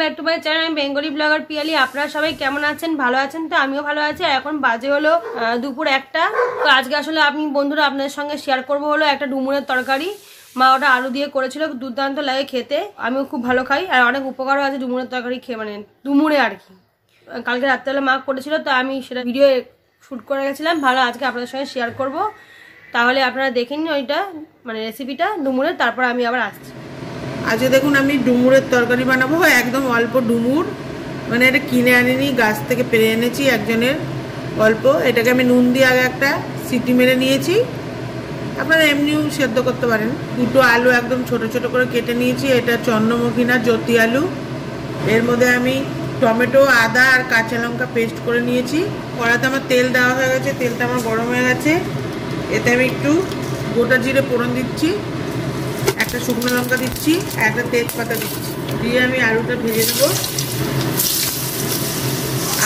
Back to my channel আমি Bengali blogger Piyali আপনারা সবাই কেমন আছেন? ভালো আছেন তো? আমিও ভালো আছি। আর এখন বাজে হলো দুপুর একটা। তো আজকে আসলে আমি বন্ধুরা আপনাদের সঙ্গে শেয়ার করব হলো একটা ডুমুরের তরকারি। মা ওটা আলু দিয়ে করেছিল, দুর্দান্ত লাগে খেতে। আমিও খুব ভালো খাই। আর অনেক উপকারও আছে ডুমুরের তরকারি খেয়ে মানে ডুমুরে আর কি। কালকে রাত্রেবেলা মা করেছিল, তো আমি সেটা ভিডিও শ্যুট করে গেছিলাম। ভালো, আজকে আপনাদের সঙ্গে শেয়ার করব। তাহলে আপনারা দেখে নিন ওইটা মানে রেসিপিটা ডুমুরের। তারপর আমি আবার আসছি। আজকে দেখুন আমি ডুমুরের তরকারি বানাবো একদম অল্প ডুমুর মানে এটা কিনে আনিনি, গাছ থেকে পেরে এনেছি একজনের অল্প। এটাকে আমি নুন দিয়ে আগে একটা সিটি মেরে নিয়েছি। আপনারা এমনিও সেদ্ধ করতে পারেন। দুটো আলু একদম ছোট ছোট করে কেটে নিয়েছি। এটা চন্দ্রমুখী না জ্যোতি আলু। এর মধ্যে আমি টমেটো, আদা আর কাঁচা লঙ্কা পেস্ট করে নিয়েছি। কড়াতে আমার তেল দেওয়া হয়ে গেছে, তেলটা আমার গরম হয়ে গেছে। এতে আমি একটু গোটা জিরে ফোড়ন দিচ্ছি। একটা শুকনো লঙ্কা দিচ্ছি, একটা তেজপাতা দিচ্ছি। দিয়ে আমি আলুটা ভেজে দেবো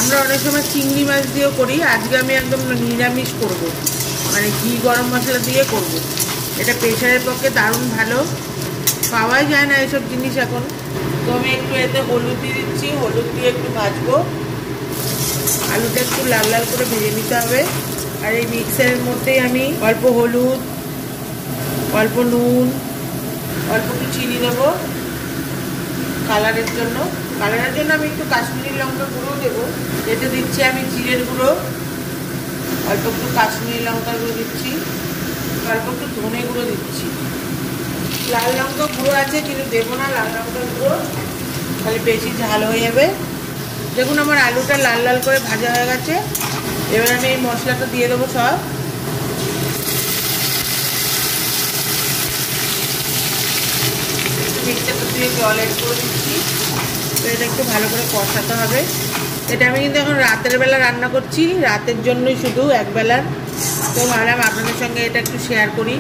আমরা অনেক সময় চিংড়ি মাছ দিয়েও করি, আজকে আমি একদম নিরামিষ করব। মানে ঘি গরম মশলা দিয়ে করব। এটা প্রেশারের পক্ষে দারুণ ভালো। পাওয়াই যায় না এসব জিনিস এখন। তো আমি একটু এতে হলুদ দিয়ে দিচ্ছি, হলুদ দিয়ে একটু ভাজবো। আলুটা একটু লাল লাল করে ভেজে নিতে হবে। আর এই মিক্সারের মধ্যেই আমি অল্প হলুদ, অল্প নুন অল্প একটু চিনি দেবো কালারের জন্য। কালারের জন্য আমি একটু কাশ্মীরি লঙ্কা গুঁড়ো দেবো। এতে দিচ্ছি আমি জিরের গুঁড়ো। অল্প একটু কাশ্মীরি লঙ্কা গুঁড়ো দিচ্ছি। অল্প একটু ধনে গুঁড়ো দিচ্ছি। লাল লঙ্কা গুঁড়ো আছে, কিন্তু দেবো না লাল লঙ্কা গুঁড়ো। তাহলে বেশি ঝাল হয়ে যাবে। দেখুন, আমার আলুটা লাল লাল করে ভাজা হয়ে গেছে। এবার আমি এই মশলাটা দিয়ে দেবো সব। মিক্সারটা দিয়ে জল এড করে দিচ্ছি। তো এটা একটু ভালো করে কষাতে হবে। এটা আমি কিন্তু এখন রাতের বেলা রান্না করছি, রাতের জন্যই শুধু একবেলার তো ভাবলাম আপনাদের সঙ্গে এটা একটু শেয়ার করি।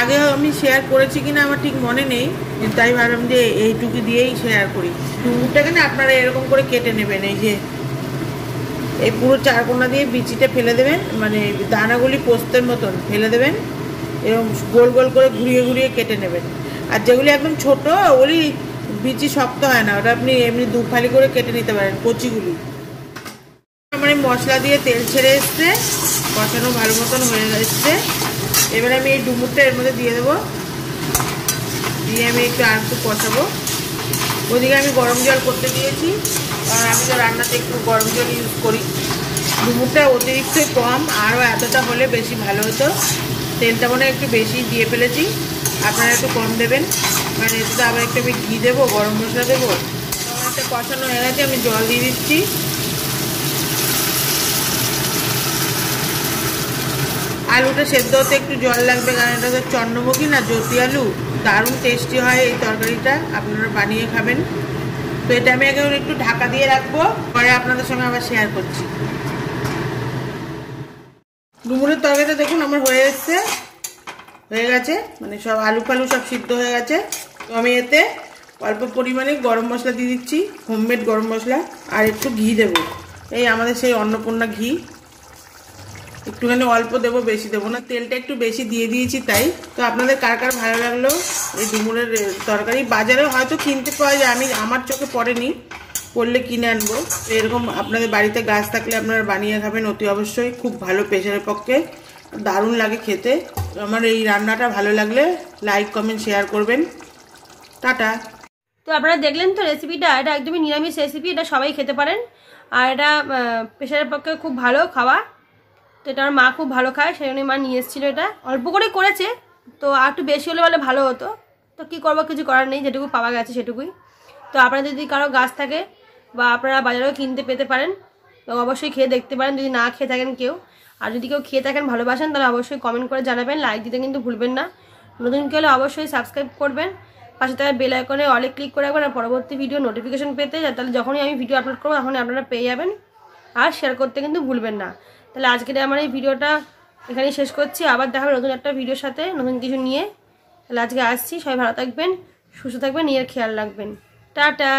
আগে আমি শেয়ার করেছি কিনা আমার ঠিক মনে নেই, তাই ভাবলাম যে এইটুকু দিয়েই শেয়ার করি। ডুমুরটাকে না আপনারা এরকম করে কেটে নেবেন, এই যে এই পুরো চারকোনা দিয়ে বিচিটা ফেলে দেবেন মানে দানাগুলি পোস্তের মতন ফেলে দেবেন। এবং গোল গোল করে ঘুরিয়ে ঘুরিয়ে কেটে নেবেন। আর যেগুলি একদম ছোট, ওগুলি বিচি শক্ত হয় না। ওটা আপনি এমনি দু ফালি করে কেটে নিতে পারেন কচিগুলি। আমার মশলা দিয়ে তেল ছেড়ে এসছে, কষানো ভালো মতন হয়ে এসছে। এবার আমি এই ডুমুরটা এর মধ্যে দিয়ে দেবো। দিয়ে আমি একটু আর একটু কষাবো। ওদিকে আমি গরম জল করতে দিয়েছি, কারণ আমি তো রান্নাতে একটু গরম জল ইউজ করি। ডুমুরটা অতিরিক্ত কম, আরও এতটা হলে বেশি ভালো হতো। তেলটা মনে একটু বেশি দিয়ে ফেলেছি। আপনারা একটু কম দেবেন। মানে এতে আবার একটু আমি ঘি দেবো, গরম মশলা দেবো। আমার একটা কষানো হয়ে গেছে, আমি জল দিয়ে দিচ্ছি। আলুটা সেদ্ধ হতে একটু জল লাগবে, কারণ এটা তো চন্দ্রমুখী না, জ্যোতি আলু। দারুণ টেস্টি হয় এই তরকারিটা, আপনারা বানিয়ে খাবেন। তো এটা আমি আগে একটু ঢাকা দিয়ে রাখব, পরে আপনাদের সঙ্গে আবার শেয়ার করছি। ডুমুরের তরকারিটা দেখুন, আমার হয়ে এসছে। হয়ে গেছে। মানে সব আলু ফালু সব সিদ্ধ হয়ে গেছে। তো আমি এতে অল্প পরিমাণে গরম মশলা দিয়ে দিচ্ছি হোমমেড গরম মশলা, আর একটু ঘি দেবো। এই আমাদের সেই অন্নপূর্ণা ঘি। একটুখানি অল্প দেবো, বেশি দেবো না। তেলটা একটু বেশি দিয়ে দিয়েছি তাই। তো আপনাদের কার কার ভালো লাগল এই ডুমুরের তরকারি? বাজারে হয়তো কিনতে পাওয়া যায়। আমি, আমার চোখে পড়েনি। করলে কিনে আনব। এরকম আপনাদের বাড়িতে গাছ থাকলে আপনারা বানিয়ে খাবেন, অতি অবশ্যই। খুব ভালো প্রেশারের পক্ষে। দারুণ লাগে খেতে। আমার এই রান্নাটা ভালো লাগলে লাইক কমেন্ট শেয়ার করবেন। টাটা। তো আপনারা দেখলেন তো রেসিপিটা এটা একদমই নিরামিষ রেসিপি এটা সবাই খেতে পারেন। আর এটা প্রেশারের পক্ষে খুব ভালো খাওয়া। তো এটা আমার মা খুব ভালো খায় সেই জন্যই মা নিয়ে এসেছিল এটা। অল্প করে করেছে, তো আর একটু বেশি হলে বলে ভালো হতো। তো কী করব, কিছু করার নেই, যেটুকু পাওয়া গেছে সেটুকুই। তো আপনাদের যদি কারও গাছ থাকে বা আপনারা বাজারেও কিনতে পেতে পারেন, তো অবশ্যই খেয়ে দেখতে পারেন। যদি না খেয়ে থাকেন কেউ আর যদি কেউ খেয়ে থাকেন, ভালোবাসেন, তাহলে অবশ্যই কমেন্ট করে জানাবেন। লাইক দিতে কিন্তু ভুলবেন না। নতুন কেউ হলে অবশ্যই সাবস্ক্রাইব করবেন। পাশে তার বেল আইকনে অলে ক্লিক করে রাখবেন আর পরবর্তী ভিডিও নোটিফিকেশন পেতে। তাহলে যখনই আমি ভিডিও আপলোড করব, তখনই আপনারা পেয়ে যাবেন। আর শেয়ার করতে কিন্তু ভুলবেন না। তাহলে আজকের আমার এই ভিডিওটা এখানেই শেষ করছি। আবার দেখাবে নতুন একটা ভিডিওর সাথে, নতুন কিছু নিয়ে। তাহলে আজকে আসছি। সবাই ভালো থাকবেন, সুস্থ থাকবেন, নিজের খেয়াল রাখবেন। টাটা!